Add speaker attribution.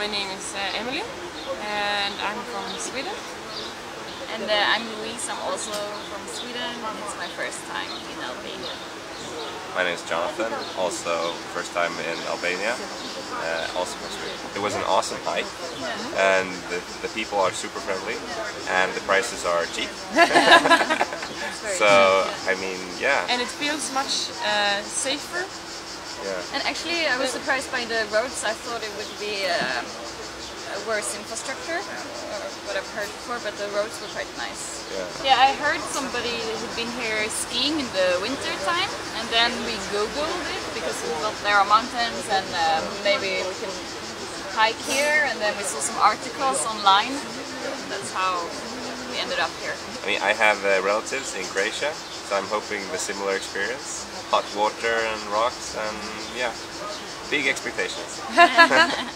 Speaker 1: my name is uh, Emily and I'm from Sweden.
Speaker 2: And uh, I'm Louise, I'm also from Sweden and it's my first time in Albania.
Speaker 3: My name is Jonathan, also first time in Albania, uh, also from Sweden. It was an awesome hike and the, the people are super friendly and the prices are cheap. so, I mean, yeah.
Speaker 1: And it feels much uh, safer.
Speaker 3: Yeah.
Speaker 2: And actually I was surprised by the roads, I thought it would be um, a worse infrastructure, or what I've heard before, but the roads were quite nice.
Speaker 3: Yeah.
Speaker 2: Yeah, I heard somebody who'd been here skiing in the winter time, and then we googled it because we thought there are mountains and um, maybe we can hike here, and then we saw some articles online. That's how we ended up here.
Speaker 3: I mean, I have uh, relatives in Croatia, I'm hoping the similar experience. Hot water and rocks and yeah, big expectations.